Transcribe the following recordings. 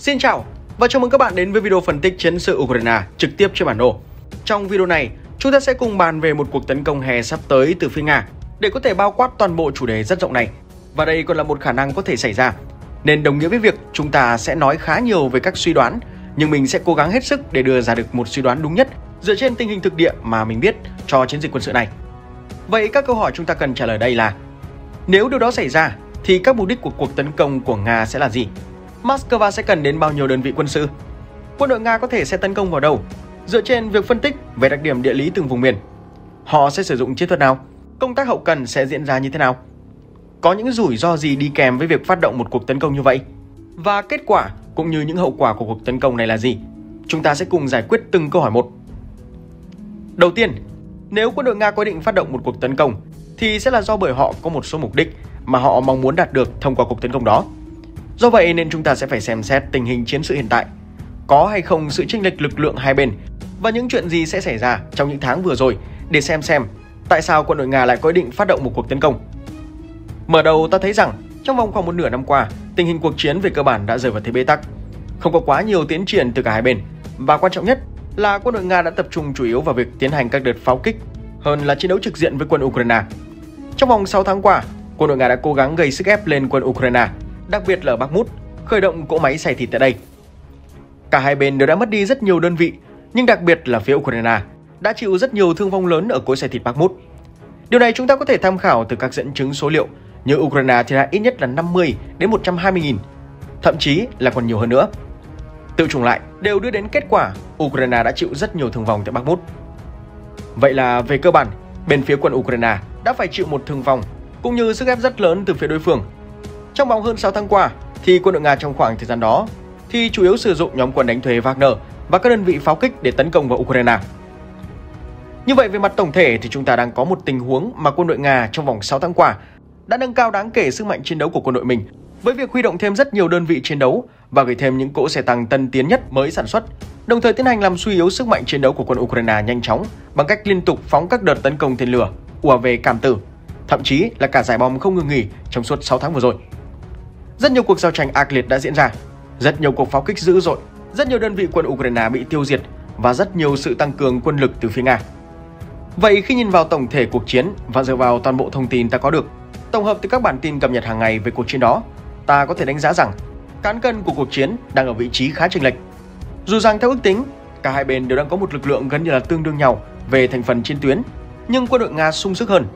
Xin chào và chào mừng các bạn đến với video phân tích chiến sự Ukraine trực tiếp trên bản đồ. Trong video này, chúng ta sẽ cùng bàn về một cuộc tấn công hè sắp tới từ phía Nga để có thể bao quát toàn bộ chủ đề rất rộng này. Và đây còn là một khả năng có thể xảy ra. Nên đồng nghĩa với việc chúng ta sẽ nói khá nhiều về các suy đoán, nhưng mình sẽ cố gắng hết sức để đưa ra được một suy đoán đúng nhất dựa trên tình hình thực địa mà mình biết cho chiến dịch quân sự này. Vậy các câu hỏi chúng ta cần trả lời đây là Nếu điều đó xảy ra thì các mục đích của cuộc tấn công của Nga sẽ là gì? Moscow sẽ cần đến bao nhiêu đơn vị quân sự? Quân đội Nga có thể sẽ tấn công vào đâu? Dựa trên việc phân tích về đặc điểm địa lý từng vùng miền, họ sẽ sử dụng chiến thuật nào? Công tác hậu cần sẽ diễn ra như thế nào? Có những rủi ro gì đi kèm với việc phát động một cuộc tấn công như vậy? Và kết quả cũng như những hậu quả của cuộc tấn công này là gì? Chúng ta sẽ cùng giải quyết từng câu hỏi một. Đầu tiên, nếu quân đội Nga quyết định phát động một cuộc tấn công thì sẽ là do bởi họ có một số mục đích mà họ mong muốn đạt được thông qua cuộc tấn công đó. Do vậy nên chúng ta sẽ phải xem xét tình hình chiến sự hiện tại, có hay không sự chênh lệch lực lượng hai bên và những chuyện gì sẽ xảy ra trong những tháng vừa rồi để xem xem tại sao quân đội Nga lại có ý định phát động một cuộc tấn công. Mở đầu ta thấy rằng trong vòng khoảng một nửa năm qua, tình hình cuộc chiến về cơ bản đã rơi vào thế bế tắc. Không có quá nhiều tiến triển từ cả hai bên và quan trọng nhất là quân đội Nga đã tập trung chủ yếu vào việc tiến hành các đợt pháo kích hơn là chiến đấu trực diện với quân Ukraine. Trong vòng 6 tháng qua, quân đội Nga đã cố gắng gây sức ép lên quân Ukraine, đặc biệt là ở Bakhmut, khởi động cỗ máy xay thịt tại đây. Cả hai bên đều đã mất đi rất nhiều đơn vị, nhưng đặc biệt là phía Ukraine đã chịu rất nhiều thương vong lớn ở cối xay thịt Bakhmut. Điều này chúng ta có thể tham khảo từ các dẫn chứng số liệu như Ukraine thì đã ít nhất là 50 đến 120 nghìn, thậm chí là còn nhiều hơn nữa. Tự trùng lại đều đưa đến kết quả Ukraine đã chịu rất nhiều thương vong tại Bakhmut. Vậy là về cơ bản, bên phía quân Ukraine đã phải chịu một thương vong cũng như sức ép rất lớn từ phía đối phương. Trong vòng hơn 6 tháng qua, thì quân đội Nga trong khoảng thời gian đó thì chủ yếu sử dụng nhóm quân đánh thuê Wagner và các đơn vị pháo kích để tấn công vào Ukraine. Như vậy về mặt tổng thể thì chúng ta đang có một tình huống mà quân đội Nga trong vòng 6 tháng qua đã nâng cao đáng kể sức mạnh chiến đấu của quân đội mình với việc huy động thêm rất nhiều đơn vị chiến đấu và gửi thêm những cỗ xe tăng tân tiến nhất mới sản xuất, đồng thời tiến hành làm suy yếu sức mạnh chiến đấu của quân Ukraine nhanh chóng bằng cách liên tục phóng các đợt tấn công tên lửa, UAV cảm tử, thậm chí là cả giải bom không ngừng nghỉ trong suốt 6 tháng vừa rồi. Rất nhiều cuộc giao tranh ác liệt đã diễn ra, rất nhiều cuộc pháo kích dữ dội, rất nhiều đơn vị quân Ukraine bị tiêu diệt và rất nhiều sự tăng cường quân lực từ phía Nga. Vậy khi nhìn vào tổng thể cuộc chiến và dựa vào toàn bộ thông tin ta có được, tổng hợp từ các bản tin cập nhật hàng ngày về cuộc chiến đó, ta có thể đánh giá rằng cán cân của cuộc chiến đang ở vị trí khá chênh lệch. Dù rằng theo ước tính, cả hai bên đều đang có một lực lượng gần như là tương đương nhau về thành phần trên tuyến, nhưng quân đội Nga sung sức hơn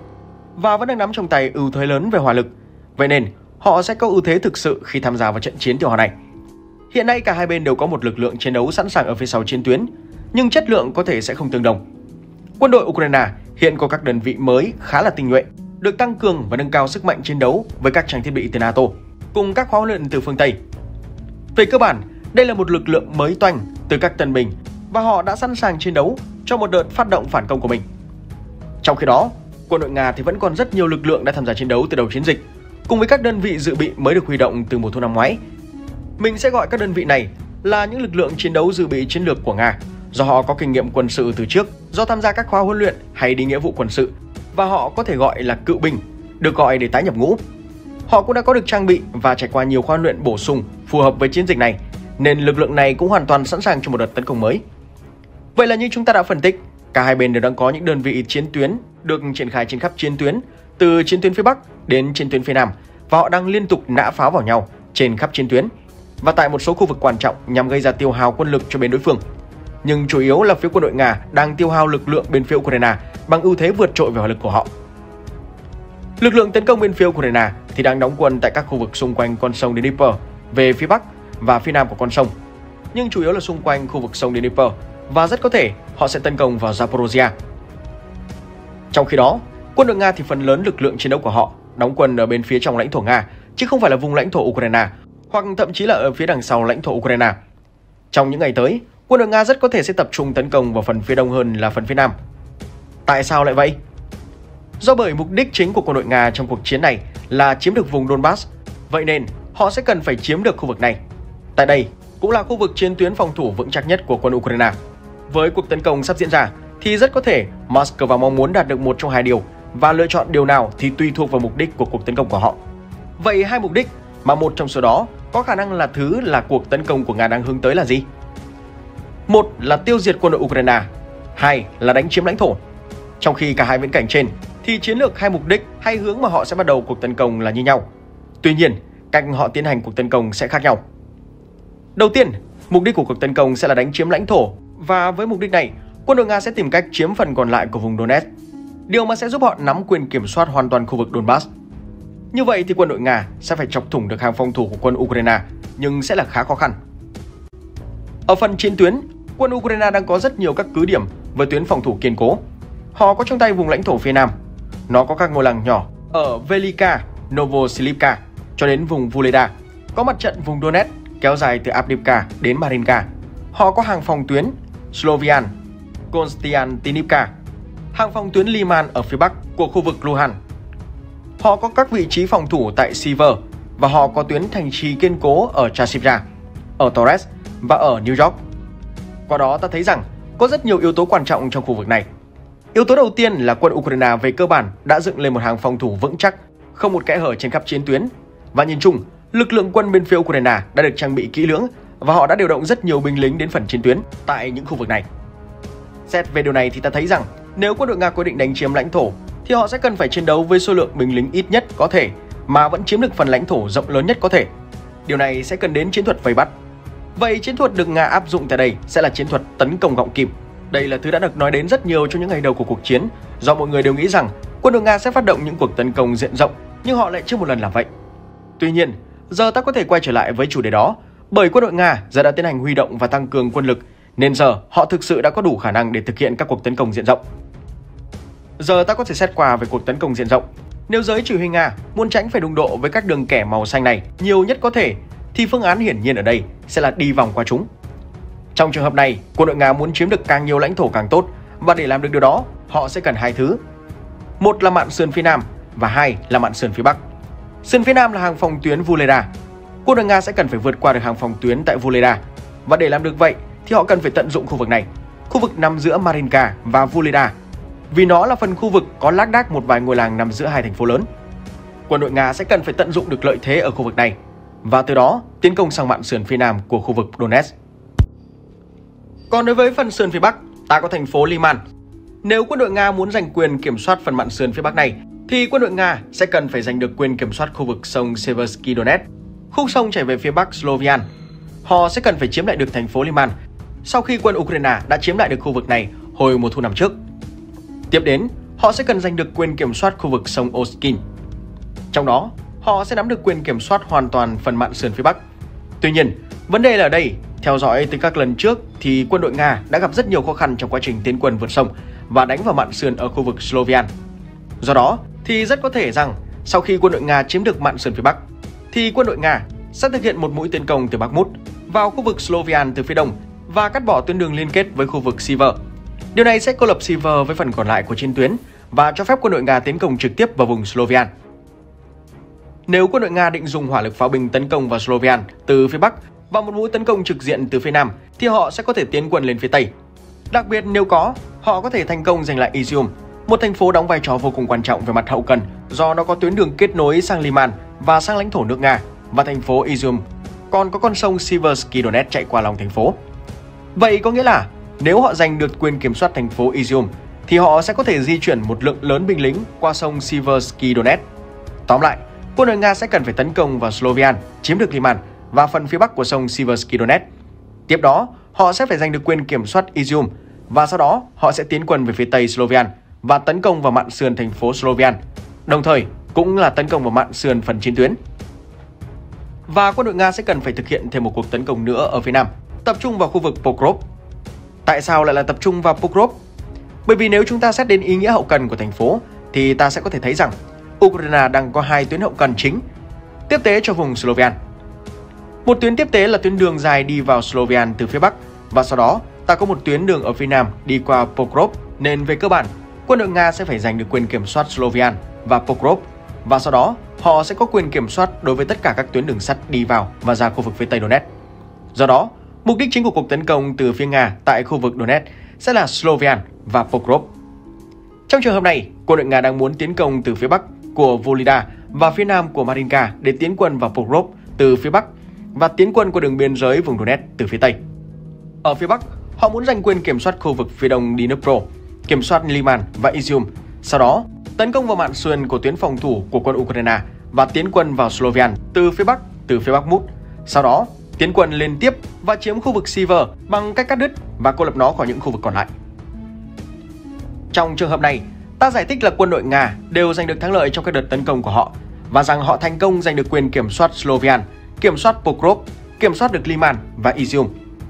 và vẫn đang nắm trong tay ưu thế lớn về hỏa lực. Vậy nên, họ sẽ có ưu thế thực sự khi tham gia vào trận chiến tiểu hòa này. Hiện nay cả hai bên đều có một lực lượng chiến đấu sẵn sàng ở phía sau chiến tuyến, nhưng chất lượng có thể sẽ không tương đồng. Quân đội Ukraine hiện có các đơn vị mới khá là tinh nhuệ, được tăng cường và nâng cao sức mạnh chiến đấu với các trang thiết bị từ NATO, cùng các khóa huấn luyện từ phương Tây. Về cơ bản, đây là một lực lượng mới toanh từ các tân binh và họ đã sẵn sàng chiến đấu cho một đợt phát động phản công của mình. Trong khi đó, quân đội Nga thì vẫn còn rất nhiều lực lượng đã tham gia chiến đấu từ đầu chiến dịch, cùng với các đơn vị dự bị mới được huy động từ mùa thu năm ngoái. Mình sẽ gọi các đơn vị này là những lực lượng chiến đấu dự bị chiến lược của Nga, do họ có kinh nghiệm quân sự từ trước, do tham gia các khóa huấn luyện hay đi nghĩa vụ quân sự, và họ có thể gọi là cựu binh, được gọi để tái nhập ngũ. Họ cũng đã có được trang bị và trải qua nhiều khóa luyện bổ sung phù hợp với chiến dịch này, nên lực lượng này cũng hoàn toàn sẵn sàng cho một đợt tấn công mới. Vậy là như chúng ta đã phân tích, cả hai bên đều đang có những đơn vị chiến tuyến được triển khai trên khắp chiến tuyến, từ chiến tuyến phía Bắc đến chiến tuyến phía Nam và họ đang liên tục nã pháo vào nhau trên khắp chiến tuyến và tại một số khu vực quan trọng nhằm gây ra tiêu hao quân lực cho bên đối phương. Nhưng chủ yếu là phía quân đội Nga đang tiêu hao lực lượng bên phía Ukraine bằng ưu thế vượt trội về hỏa lực của họ. Lực lượng tấn công bên phía Ukraine thì đang đóng quân tại các khu vực xung quanh con sông Dnieper về phía bắc và phía nam của con sông, nhưng chủ yếu là xung quanh khu vực sông Dnieper và rất có thể họ sẽ tấn công vào Zaporozhia. Trong khi đó, quân đội Nga thì phần lớn lực lượng chiến đấu của họ đóng quân ở bên phía trong lãnh thổ Nga, chứ không phải là vùng lãnh thổ Ukraine, hoặc thậm chí là ở phía đằng sau lãnh thổ Ukraine. Trong những ngày tới, quân đội Nga rất có thể sẽ tập trung tấn công vào phần phía đông hơn là phần phía nam. Tại sao lại vậy? Do bởi mục đích chính của quân đội Nga trong cuộc chiến này là chiếm được vùng Donbass, vậy nên họ sẽ cần phải chiếm được khu vực này. Tại đây cũng là khu vực chiến tuyến phòng thủ vững chắc nhất của quân Ukraine. Với cuộc tấn công sắp diễn ra thì rất có thể Moscow mong muốn đạt được một trong hai điều và lựa chọn điều nào thì tùy thuộc vào mục đích của cuộc tấn công của họ. Vậy hai mục đích mà một trong số đó có khả năng là thứ là cuộc tấn công của Nga đang hướng tới là gì? Một là tiêu diệt quân đội Ukraine, hai là đánh chiếm lãnh thổ. Trong khi cả hai viễn cảnh trên thì chiến lược hai mục đích hay hướng mà họ sẽ bắt đầu cuộc tấn công là như nhau. Tuy nhiên, cách họ tiến hành cuộc tấn công sẽ khác nhau. Đầu tiên, mục đích của cuộc tấn công sẽ là đánh chiếm lãnh thổ và với mục đích này, quân đội Nga sẽ tìm cách chiếm phần còn lại của vùng Donetsk, điều mà sẽ giúp họ nắm quyền kiểm soát hoàn toàn khu vực Donbass. Như vậy thì quân đội Nga sẽ phải chọc thủng được hàng phòng thủ của quân Ukraine, nhưng sẽ là khá khó khăn. Ở phần chiến tuyến, quân Ukraine đang có rất nhiều các cứ điểm với tuyến phòng thủ kiên cố. Họ có trong tay vùng lãnh thổ phía Nam. Nó có các ngôi làng nhỏ ở Velika, Novosilivka cho đến vùng Vuleda, có mặt trận vùng Donetsk kéo dài từ Avdiivka đến Marinka. Họ có hàng phòng tuyến Slovian, Konstantinivka, hàng phòng tuyến Liman ở phía bắc của khu vực Luhansk. Họ có các vị trí phòng thủ tại Siver và họ có tuyến thành trì kiên cố ở Chasivra, ở Torres và ở New York. Qua đó ta thấy rằng có rất nhiều yếu tố quan trọng trong khu vực này. Yếu tố đầu tiên là quân Ukraine về cơ bản đã dựng lên một hàng phòng thủ vững chắc, không một kẽ hở trên khắp chiến tuyến. Và nhìn chung, lực lượng quân bên phía Ukraine đã được trang bị kỹ lưỡng và họ đã điều động rất nhiều binh lính đến phần chiến tuyến tại những khu vực này. Xét về điều này thì ta thấy rằng nếu quân đội Nga quyết định đánh chiếm lãnh thổ thì họ sẽ cần phải chiến đấu với số lượng binh lính ít nhất có thể mà vẫn chiếm được phần lãnh thổ rộng lớn nhất có thể. Điều này sẽ cần đến chiến thuật vây bắt. Vậy chiến thuật được Nga áp dụng tại đây sẽ là chiến thuật tấn công gọng kìm. Đây là thứ đã được nói đến rất nhiều trong những ngày đầu của cuộc chiến, do mọi người đều nghĩ rằng quân đội Nga sẽ phát động những cuộc tấn công diện rộng, nhưng họ lại chưa một lần làm vậy. Tuy nhiên, giờ ta có thể quay trở lại với chủ đề đó, bởi quân đội Nga giờ đã tiến hành huy động và tăng cường quân lực, nên giờ họ thực sự đã có đủ khả năng để thực hiện các cuộc tấn công diện rộng. Giờ ta có thể xét qua về cuộc tấn công diện rộng. Nếu giới chỉ huy Nga muốn tránh phải đụng độ với các đường kẻ màu xanh này nhiều nhất có thể, thì phương án hiển nhiên ở đây sẽ là đi vòng qua chúng. Trong trường hợp này, quân đội Nga muốn chiếm được càng nhiều lãnh thổ càng tốt, và để làm được điều đó, họ sẽ cần hai thứ. Một là mạn sườn phía Nam và hai là mạn sườn phía Bắc. Sườn phía Nam là hàng phòng tuyến Vuleda. Quân đội Nga sẽ cần phải vượt qua được hàng phòng tuyến tại Vuleda. Và để làm được vậy thì họ cần phải tận dụng khu vực này, khu vực nằm giữa Marinka và Vuleda vì nó là phần khu vực có lác đác một vài ngôi làng nằm giữa hai thành phố lớn. Quân đội Nga sẽ cần phải tận dụng được lợi thế ở khu vực này và từ đó tiến công sang mạn sườn phía nam của khu vực Donetsk. Còn đối với phần sườn phía bắc, ta có thành phố Liman. Nếu quân đội Nga muốn giành quyền kiểm soát phần mạn sườn phía bắc này, thì quân đội Nga sẽ cần phải giành được quyền kiểm soát khu vực sông Seversky Donetsk, khúc sông chảy về phía bắc Slovian. Họ sẽ cần phải chiếm lại được thành phố Liman sau khi quân Ukraine đã chiếm lại được khu vực này hồi mùa thu năm trước. Tiếp đến, họ sẽ cần giành được quyền kiểm soát khu vực sông Oskin. Trong đó, họ sẽ nắm được quyền kiểm soát hoàn toàn phần mạn sườn phía Bắc. Tuy nhiên, vấn đề là ở đây, theo dõi từ các lần trước thì quân đội Nga đã gặp rất nhiều khó khăn trong quá trình tiến quân vượt sông và đánh vào mạn sườn ở khu vực Slovian. Do đó, thì rất có thể rằng sau khi quân đội Nga chiếm được mạn sườn phía Bắc, thì quân đội Nga sẽ thực hiện một mũi tiến công từ Bắc Mút vào khu vực Slovian từ phía đông và cắt bỏ tuyến đường liên kết với khu vực Siver Điều này sẽ cô lập Siver với phần còn lại của chiến tuyến và cho phép quân đội Nga tiến công trực tiếp vào vùng Slovian. Nếu quân đội Nga định dùng hỏa lực pháo binh tấn công vào Slovian từ phía Bắc và một mũi tấn công trực diện từ phía Nam, thì họ sẽ có thể tiến quân lên phía Tây. Đặc biệt nếu có, họ có thể thành công giành lại Izium, một thành phố đóng vai trò vô cùng quan trọng về mặt hậu cần do nó có tuyến đường kết nối sang Liman và sang lãnh thổ nước Nga và thành phố Izium, còn có con sông Siversky Donetsk chạy qua lòng thành phố. Vậy có nghĩa là nếu họ giành được quyền kiểm soát thành phố Izium, thì họ sẽ có thể di chuyển một lượng lớn binh lính qua sông Siversky Donetsk. Tóm lại, quân đội Nga sẽ cần phải tấn công vào Slovian, chiếm được Liman và phần phía bắc của sông Siversky Donetsk. Tiếp đó, họ sẽ phải giành được quyền kiểm soát Izium và sau đó họ sẽ tiến quân về phía tây Slovian và tấn công vào mạn sườn thành phố Slovian, đồng thời cũng là tấn công vào mạn sườn phần chiến tuyến. Và quân đội Nga sẽ cần phải thực hiện thêm một cuộc tấn công nữa ở phía nam, tập trung vào khu vực Pokrov Tại sao lại là tập trung vào Pokrov? Bởi vì nếu chúng ta xét đến ý nghĩa hậu cần của thành phố thì ta sẽ có thể thấy rằng Ukraine đang có hai tuyến hậu cần chính tiếp tế cho vùng Slovian. Một tuyến tiếp tế là tuyến đường dài đi vào Slovian từ phía Bắc và sau đó ta có một tuyến đường ở phía Nam đi qua Pokrov nên về cơ bản quân đội Nga sẽ phải giành được quyền kiểm soát Slovian và Pokrov và sau đó họ sẽ có quyền kiểm soát đối với tất cả các tuyến đường sắt đi vào và ra khu vực phía Tây Donetsk. Do đó, Mục đích chính của cuộc tấn công từ phía Nga tại khu vực Donetsk sẽ là Slovian và Pokrov. Trong trường hợp này, quân đội Nga đang muốn tiến công từ phía bắc của Volida và phía nam của Marinka để tiến quân vào Pokrov từ phía bắc và tiến quân qua đường biên giới vùng Donetsk từ phía Tây. Ở phía Bắc, họ muốn giành quyền kiểm soát khu vực phía đông Dnipro, kiểm soát Liman và Izium, sau đó tấn công vào mạn sườn của tuyến phòng thủ của quân Ukraine và tiến quân vào Slovian từ phía Bắc, từ phía Bắc Mút. Sau đó, tiến quân liên tiếp và chiếm khu vực Siver bằng cách cắt đứt và cô lập nó khỏi những khu vực còn lại. Trong trường hợp này, ta giải thích là quân đội Nga đều giành được thắng lợi trong các đợt tấn công của họ và rằng họ thành công giành được quyền kiểm soát Slovian, kiểm soát Pokrov, kiểm soát được Liman và Izium.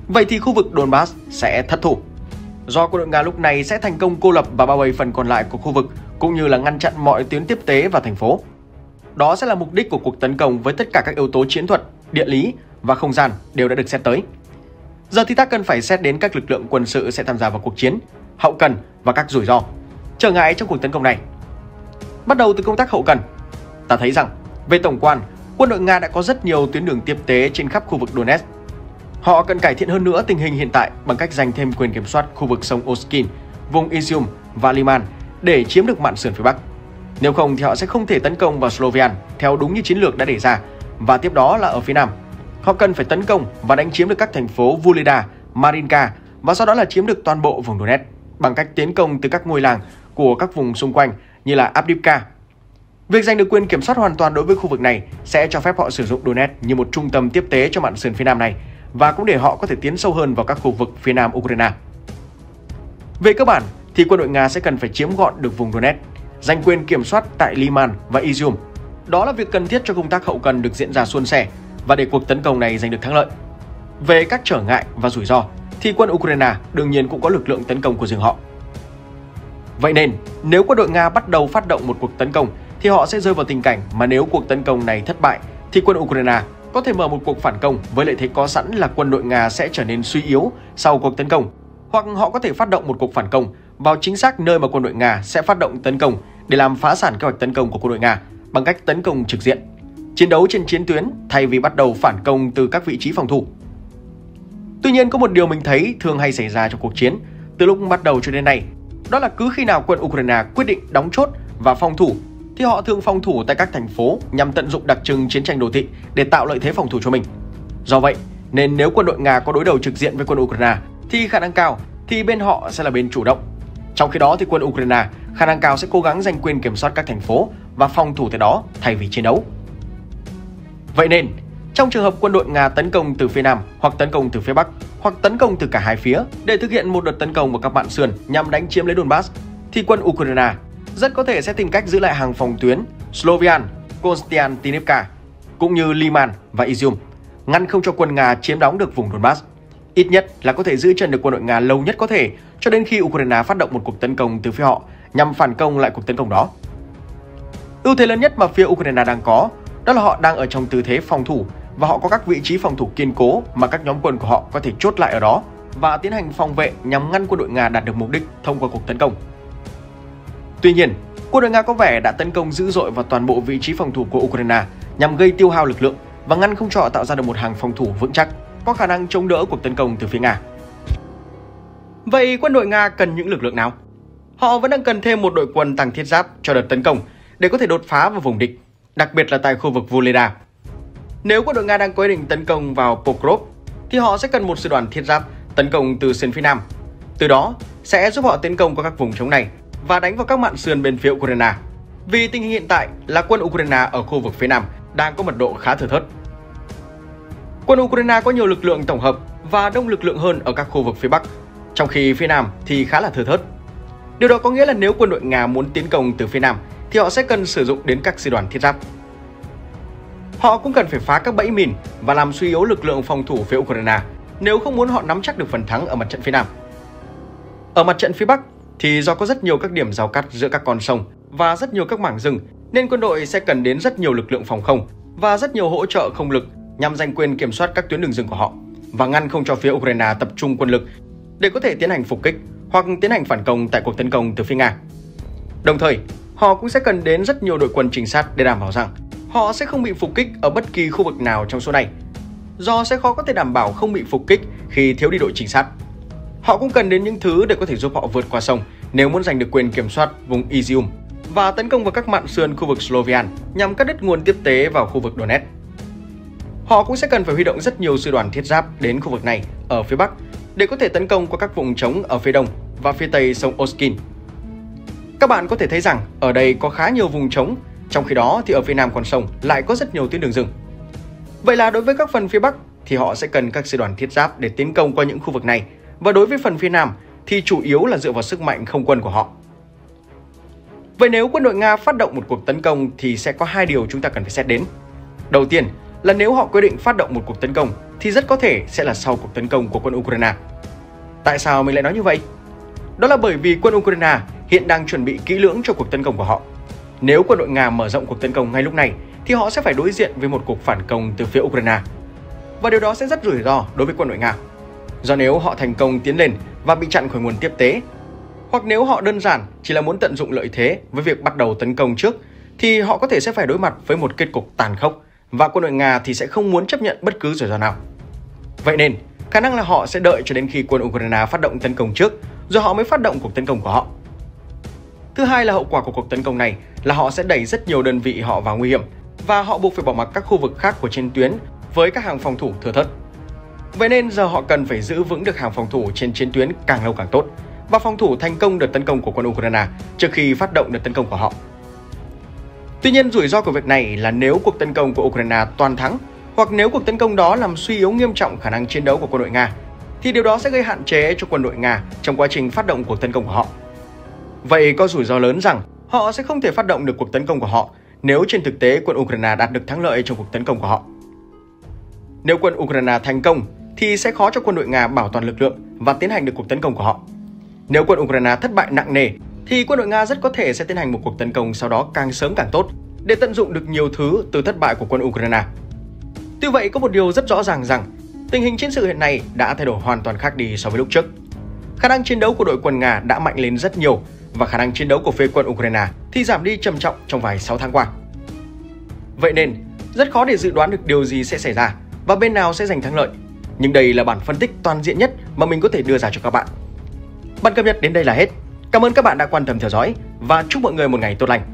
Vậy thì khu vực Donbass sẽ thất thủ. Do quân đội Nga lúc này sẽ thành công cô lập và bao vây phần còn lại của khu vực cũng như là ngăn chặn mọi tuyến tiếp tế vào thành phố. Đó sẽ là mục đích của cuộc tấn công với tất cả các yếu tố chiến thuật, địa lý và không gian đều đã được xét tới. Giờ thì ta cần phải xét đến các lực lượng quân sự sẽ tham gia vào cuộc chiến, hậu cần và các rủi ro, trở ngại trong cuộc tấn công này. Bắt đầu từ công tác hậu cần, ta thấy rằng về tổng quan, quân đội Nga đã có rất nhiều tuyến đường tiếp tế trên khắp khu vực Donetsk. Họ cần cải thiện hơn nữa tình hình hiện tại bằng cách giành thêm quyền kiểm soát khu vực sông Oskin, vùng Izium và Liman để chiếm được mạn sườn phía Bắc. Nếu không thì họ sẽ không thể tấn công vào Slovian theo đúng như chiến lược đã đề ra và tiếp đó là ở phía Nam. Họ cần phải tấn công và đánh chiếm được các thành phố Vuleda, Marinka và sau đó là chiếm được toàn bộ vùng Donetsk bằng cách tiến công từ các ngôi làng của các vùng xung quanh như là Abdivka. Việc giành được quyền kiểm soát hoàn toàn đối với khu vực này sẽ cho phép họ sử dụng Donetsk như một trung tâm tiếp tế cho mạn sườn phía Nam này và cũng để họ có thể tiến sâu hơn vào các khu vực phía Nam Ukraine. Về cơ bản thì quân đội Nga sẽ cần phải chiếm gọn được vùng Donetsk, giành quyền kiểm soát tại Liman và Izium. Đó là việc cần thiết cho công tác hậu cần được diễn ra suôn sẻ và để cuộc tấn công này giành được thắng lợi. Về các trở ngại và rủi ro thì quân Ukraine đương nhiên cũng có lực lượng tấn công của riêng họ. Vậy nên, nếu quân đội Nga bắt đầu phát động một cuộc tấn công thì họ sẽ rơi vào tình cảnh mà nếu cuộc tấn công này thất bại thì quân Ukraine có thể mở một cuộc phản công với lợi thế có sẵn là quân đội Nga sẽ trở nên suy yếu sau cuộc tấn công hoặc họ có thể phát động một cuộc phản công vào chính xác nơi mà quân đội Nga sẽ phát động tấn công để làm phá sản kế hoạch tấn công của quân đội Nga bằng cách tấn công trực diện. Chiến đấu trên chiến tuyến thay vì bắt đầu phản công từ các vị trí phòng thủ. Tuy nhiên có một điều mình thấy thường hay xảy ra trong cuộc chiến từ lúc bắt đầu cho đến nay, đó là cứ khi nào quân Ukraine quyết định đóng chốt và phòng thủ thì họ thường phòng thủ tại các thành phố nhằm tận dụng đặc trưng chiến tranh đô thị để tạo lợi thế phòng thủ cho mình. Do vậy, nên nếu quân đội Nga có đối đầu trực diện với quân Ukraine thì khả năng cao thì bên họ sẽ là bên chủ động. Trong khi đó thì quân Ukraine khả năng cao sẽ cố gắng giành quyền kiểm soát các thành phố và phòng thủ tại đó thay vì chiến đấu. Vậy nên, trong trường hợp quân đội Nga tấn công từ phía Nam hoặc tấn công từ phía Bắc hoặc tấn công từ cả hai phía để thực hiện một đợt tấn công vào các bạn sườn nhằm đánh chiếm lấy Donbass, thì quân Ukraine rất có thể sẽ tìm cách giữ lại hàng phòng tuyến Slovian, Konstantinivka cũng như Liman và Izium, ngăn không cho quân Nga chiếm đóng được vùng Donbass. Ít nhất là có thể giữ chân được quân đội Nga lâu nhất có thể cho đến khi Ukraine phát động một cuộc tấn công từ phía họ nhằm phản công lại cuộc tấn công đó. Ưu thế lớn nhất mà phía Ukraine đang có đó là họ đang ở trong tư thế phòng thủ và họ có các vị trí phòng thủ kiên cố mà các nhóm quân của họ có thể chốt lại ở đó và tiến hành phòng vệ nhằm ngăn quân đội Nga đạt được mục đích thông qua cuộc tấn công. Tuy nhiên, quân đội Nga có vẻ đã tấn công dữ dội vào toàn bộ vị trí phòng thủ của Ukraine nhằm gây tiêu hao lực lượng và ngăn không cho họ tạo ra được một hàng phòng thủ vững chắc, có khả năng chống đỡ cuộc tấn công từ phía Nga. Vậy quân đội Nga cần những lực lượng nào? Họ vẫn đang cần thêm một đội quân tăng thiết giáp cho đợt tấn công để có thể đột phá vào vùng địch, đặc biệt là tại khu vực Voleda. Nếu quân đội Nga đang có ý định tấn công vào Pokrov, thì họ sẽ cần một sư đoàn thiết giáp tấn công từ sườn phía nam. Từ đó sẽ giúp họ tiến công qua các vùng chống này và đánh vào các mạn sườn bên phía Ukraine. Vì tình hình hiện tại là quân Ukraine ở khu vực phía nam đang có mật độ khá thừa thớt. Quân Ukraine có nhiều lực lượng tổng hợp và đông lực lượng hơn ở các khu vực phía Bắc, trong khi phía Nam thì khá là thừa thớt. Điều đó có nghĩa là nếu quân đội Nga muốn tiến công từ phía Nam, thì họ sẽ cần sử dụng đến các sư đoàn thiết giáp. Họ cũng cần phải phá các bẫy mìn và làm suy yếu lực lượng phòng thủ phía Ukraine, nếu không muốn họ nắm chắc được phần thắng ở mặt trận phía Nam. Ở mặt trận phía Bắc thì do có rất nhiều các điểm giao cắt giữa các con sông và rất nhiều các mảng rừng, nên quân đội sẽ cần đến rất nhiều lực lượng phòng không và rất nhiều hỗ trợ không lực nhằm giành quyền kiểm soát các tuyến đường rừng của họ và ngăn không cho phía Ukraine tập trung quân lực để có thể tiến hành phục kích hoặc tiến hành phản công tại cuộc tấn công từ phía Nga. Đồng thời, họ cũng sẽ cần đến rất nhiều đội quân trinh sát để đảm bảo rằng họ sẽ không bị phục kích ở bất kỳ khu vực nào trong số này, do sẽ khó có thể đảm bảo không bị phục kích khi thiếu đi đội trinh sát. Họ cũng cần đến những thứ để có thể giúp họ vượt qua sông nếu muốn giành được quyền kiểm soát vùng Izium và tấn công vào các mạn sườn khu vực Slovian nhằm cắt đứt nguồn tiếp tế vào khu vực Donetsk. họ cũng sẽ cần phải huy động rất nhiều sư đoàn thiết giáp đến khu vực này ở phía Bắc để có thể tấn công qua các vùng trống ở phía Đông và phía Tây sông Oskin. Các bạn có thể thấy rằng ở đây có khá nhiều vùng trống, trong khi đó thì ở phía Nam con sông lại có rất nhiều tuyến đường rừng. Vậy là đối với các phần phía Bắc thì họ sẽ cần các sư đoàn thiết giáp để tiến công qua những khu vực này và đối với phần phía Nam thì chủ yếu là dựa vào sức mạnh không quân của họ. Vậy nếu quân đội Nga phát động một cuộc tấn công thì sẽ có hai điều chúng ta cần phải xét đến. Đầu tiên là nếu họ quyết định phát động một cuộc tấn công thì rất có thể sẽ là sau cuộc tấn công của quân Ukraine. Tại sao mình lại nói như vậy? Đó là bởi vì quân Ukraine hiện đang chuẩn bị kỹ lưỡng cho cuộc tấn công của họ. Nếu quân đội Nga mở rộng cuộc tấn công ngay lúc này thì họ sẽ phải đối diện với một cuộc phản công từ phía Ukraine. Và điều đó sẽ rất rủi ro đối với quân đội Nga. Do nếu họ thành công tiến lên và bị chặn khỏi nguồn tiếp tế, hoặc nếu họ đơn giản chỉ là muốn tận dụng lợi thế với việc bắt đầu tấn công trước, thì họ có thể sẽ phải đối mặt với một kết cục tàn khốc và quân đội Nga thì sẽ không muốn chấp nhận bất cứ rủi ro nào. Vậy nên, khả năng là họ sẽ đợi cho đến khi quân Ukraine phát động tấn công trước, rồi họ mới phát động cuộc tấn công của họ. Thứ hai là hậu quả của cuộc tấn công này là họ sẽ đẩy rất nhiều đơn vị họ vào nguy hiểm và họ buộc phải bỏ mặc các khu vực khác của trên tuyến với các hàng phòng thủ thừa thớt. Vậy nên giờ họ cần phải giữ vững được hàng phòng thủ trên chiến tuyến càng lâu càng tốt và phòng thủ thành công đợt tấn công của quân Ukraine trước khi phát động đợt tấn công của họ. Tuy nhiên rủi ro của việc này là nếu cuộc tấn công của Ukraine toàn thắng, hoặc nếu cuộc tấn công đó làm suy yếu nghiêm trọng khả năng chiến đấu của quân đội Nga, thì điều đó sẽ gây hạn chế cho quân đội Nga trong quá trình phát động cuộc tấn công của họ. Vậy có rủi ro lớn rằng họ sẽ không thể phát động được cuộc tấn công của họ nếu trên thực tế quân Ukraine đạt được thắng lợi trong cuộc tấn công của họ. Nếu quân Ukraine thành công thì sẽ khó cho quân đội Nga bảo toàn lực lượng và tiến hành được cuộc tấn công của họ. Nếu quân Ukraine thất bại nặng nề thì quân đội Nga rất có thể sẽ tiến hành một cuộc tấn công sau đó càng sớm càng tốt để tận dụng được nhiều thứ từ thất bại của quân Ukraine. Tuy vậy có một điều rất rõ ràng rằng tình hình chiến sự hiện nay đã thay đổi hoàn toàn khác đi so với lúc trước. Khả năng chiến đấu của đội quân Nga đã mạnh lên rất nhiều và khả năng chiến đấu của phía quân Ukraine thì giảm đi trầm trọng trong vài 6 tháng qua. Vậy nên, rất khó để dự đoán được điều gì sẽ xảy ra và bên nào sẽ giành thắng lợi. Nhưng đây là bản phân tích toàn diện nhất mà mình có thể đưa ra cho các bạn. Bản cập nhật đến đây là hết. Cảm ơn các bạn đã quan tâm theo dõi và chúc mọi người một ngày tốt lành.